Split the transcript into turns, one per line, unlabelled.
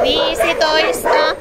bici, todo esto.